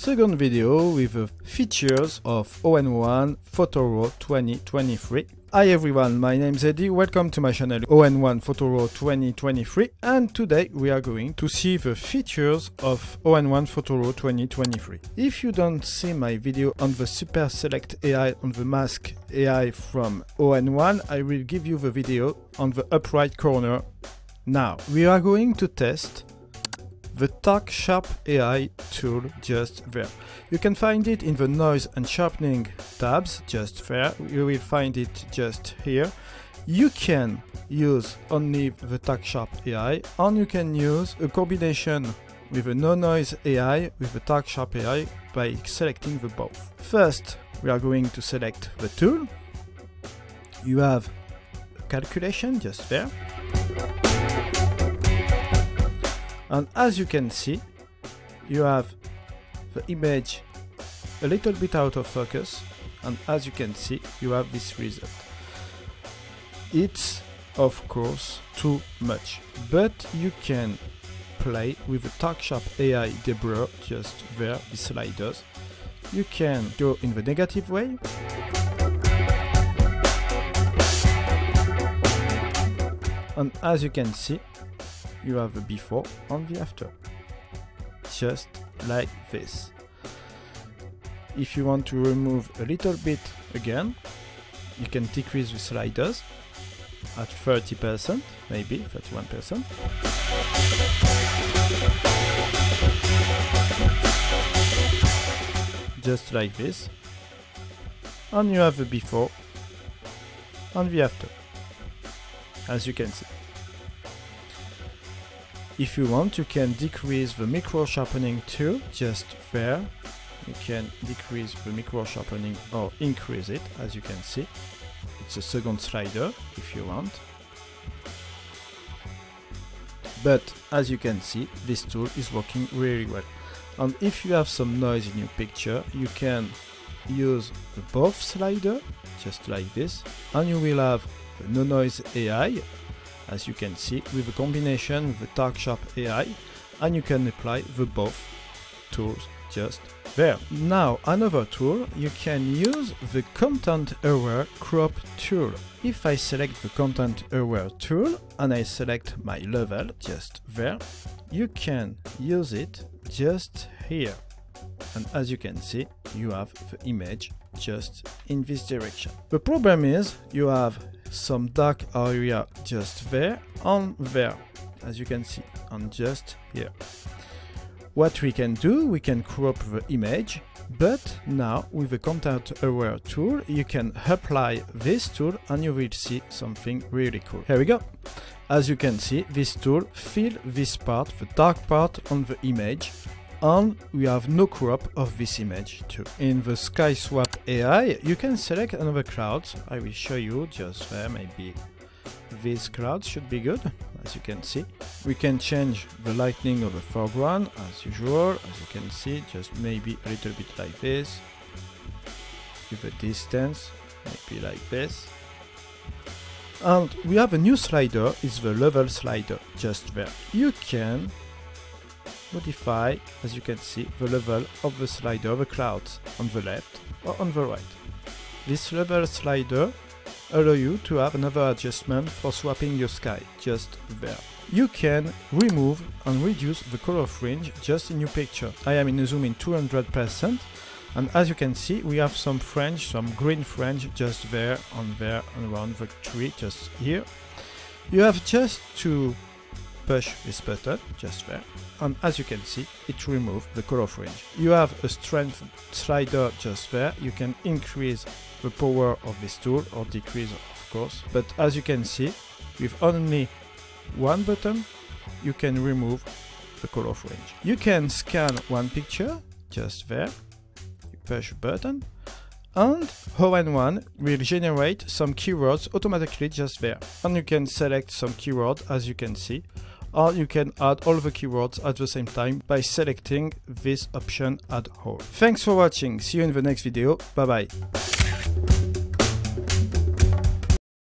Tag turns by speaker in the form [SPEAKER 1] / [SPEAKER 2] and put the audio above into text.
[SPEAKER 1] second video with the features of ON1 PhotoRAW 2023. Hi everyone, my name is Eddie, welcome to my channel ON1 PhotoRAW 2023 and today we are going to see the features of ON1 PhotoRAW 2023. If you don't see my video on the Super Select AI on the mask AI from ON1, I will give you the video on the upright corner now. We are going to test the Tack Sharp AI tool just there. You can find it in the noise and sharpening tabs just there. You will find it just here. You can use only the Tack Sharp AI and you can use a combination with a NoNoise AI with the Tack Sharp AI by selecting the both. First, we are going to select the tool. You have a calculation just there. And as you can see you have the image a little bit out of focus and as you can see you have this result. It's of course too much but you can play with the TackSharp AI debugger just there the sliders. You can go in the negative way. And as you can see you have the before and the after. Just like this. If you want to remove a little bit again, you can decrease the sliders at 30%, maybe 31%. Just like this. And you have the before and the after, as you can see. If you want, you can decrease the micro sharpening too, just there. You can decrease the micro sharpening or increase it, as you can see. It's a second slider if you want. But as you can see, this tool is working really well. And if you have some noise in your picture, you can use the both slider, just like this, and you will have the NoNoise AI as you can see with a combination with the TackSharp AI and you can apply the both tools just there. Now another tool, you can use the Content Aware Crop tool. If I select the Content Aware tool and I select my level just there, you can use it just here. And as you can see, you have the image just in this direction. The problem is you have some dark area just there and there, as you can see, and just here. What we can do, we can crop the image, but now with the content aware tool, you can apply this tool and you will see something really cool. Here we go. As you can see, this tool fill this part, the dark part on the image and we have no crop of this image too. In the SkySwap AI, you can select another cloud. I will show you just there, maybe this cloud should be good, as you can see. We can change the lighting of the foreground, as usual, as you can see, just maybe a little bit like this. Give a distance, maybe like this. And we have a new slider, it's the level slider, just there. You can modify, as you can see, the level of the slider, the clouds, on the left or on the right. This level slider allow you to have another adjustment for swapping your sky, just there. You can remove and reduce the color fringe just in your picture. I am in a zoom in 200% and as you can see we have some fringe, some green fringe just there and there and around the tree just here. You have just to push this button just there. And as you can see it removes the color fringe. You have a strength slider just there, you can increase the power of this tool or decrease of course. But as you can see with only one button you can remove the color fringe. You can scan one picture just there, you push a button. And ON1 will generate some keywords automatically just there. And you can select some keyword as you can see or you can add all the keywords at the same time by selecting this option at all. Thanks for watching, see you in the next video, bye bye.